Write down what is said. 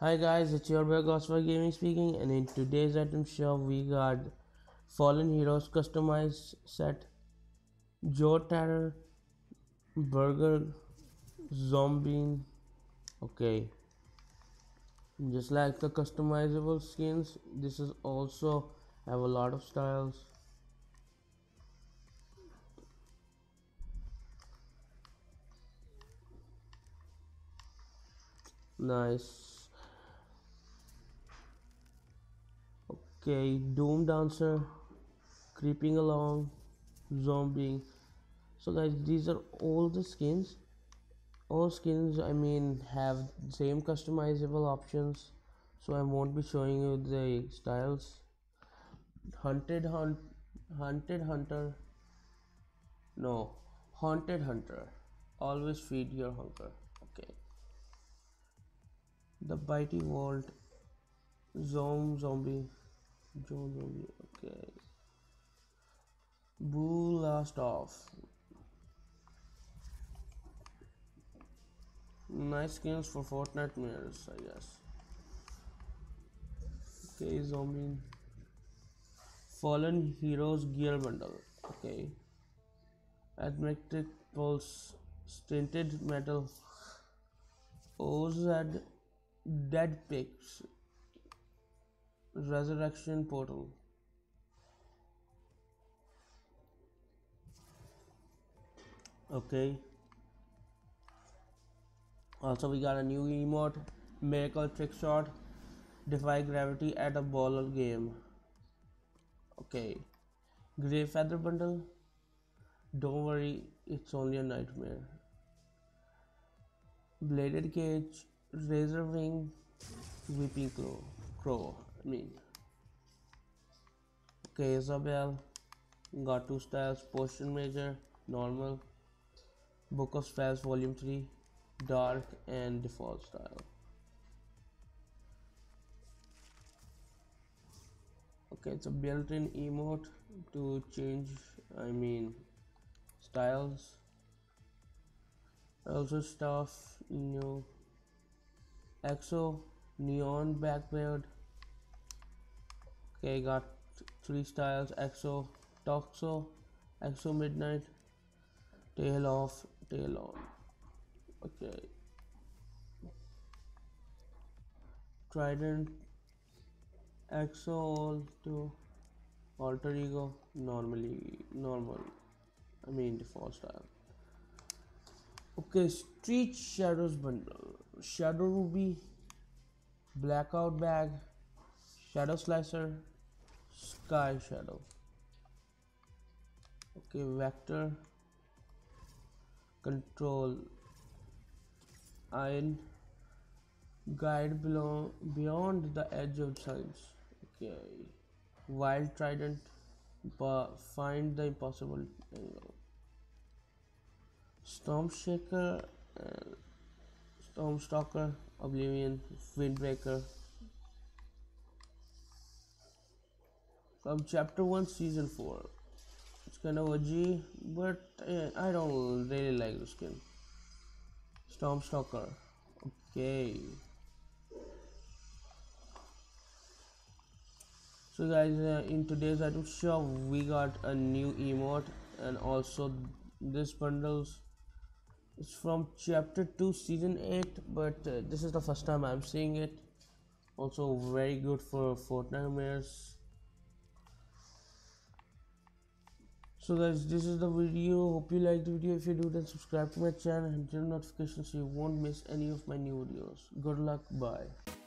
Hi guys, it's your boy Gossfive Gaming speaking, and in today's item shop we got Fallen Heroes customized set, Joe Terror, Burger, Zombie. Okay, just like the customizable skins, this is also have a lot of styles. Nice. Okay, Doom Dancer, creeping along, zombie. So guys, these are all the skins. All skins, I mean, have same customizable options. So I won't be showing you the styles. Hunted hunt, hunted hunter. No, haunted hunter. Always feed your hunger. Okay. The bitey vault. Zom zombie. Zombie. Okay. Boo last off. Nice skins for Fortnitemares, I guess. Okay, zombie. Fallen Heroes Gear Bundle. Okay. Admetric Pulse. Stinted Metal. OZ Dead Pigs. Resurrection Portal. Okay. Also, we got a new emote Miracle Trick Shot. Defy gravity at a baller game. Okay. Grey Feather Bundle. Don't worry, it's only a nightmare. Bladed Cage. Razor Wing. Weeping Crow. Crow. Mean. Okay, Isabelle. Got two styles Potion Major. Normal. Book of Spells Volume 3 dark and default style okay it's a built-in emote to change I mean styles also stuff new exo neon backbeard okay got three styles exo toxo exo midnight tail off tail on okay. Trident exo all to alter ego normally normal i mean default style. Okay street shadows bundle. Shadow ruby blackout bag shadow slicer sky shadow. Okay vector control iron guide below beyond the edge of science. Okay wild trident but find the impossible. Angle storm shaker uh, storm stalker oblivion windbreaker from chapter 1 season 4 it's kind of a G but I don't really like the skin Stormstalker. Okay. So guys, uh, in today's item shop, we got a new emote and also this bundles. It's from chapter 2 season 8 but uh, this is the first time I'm seeing it. Also very good for Fortnitemares so guys this is the video. Hope you like the video. If you do then subscribe to my channel and turn notifications so you won't miss any of my new videos. Good luck. Bye